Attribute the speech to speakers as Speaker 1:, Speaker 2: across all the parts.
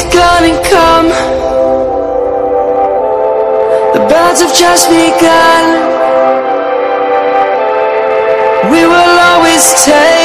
Speaker 1: Is gonna come. The birds have just begun. We will always take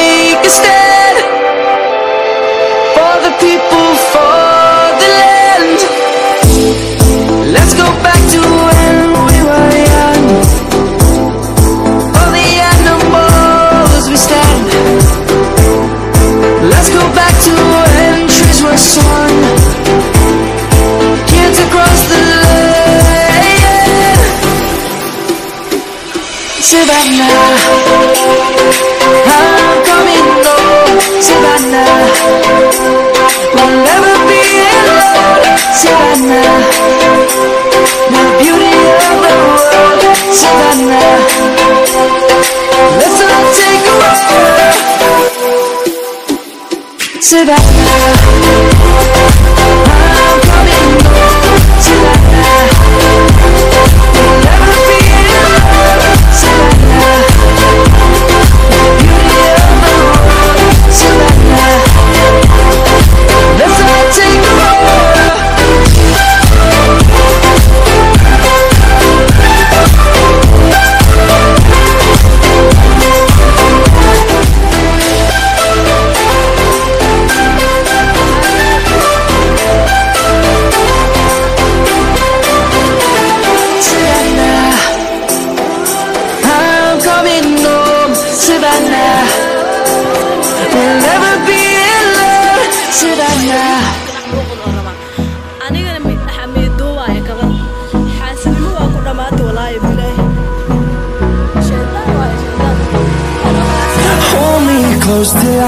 Speaker 1: Savannah The beauty of the world. Savannah Let's all take a walk. Savannah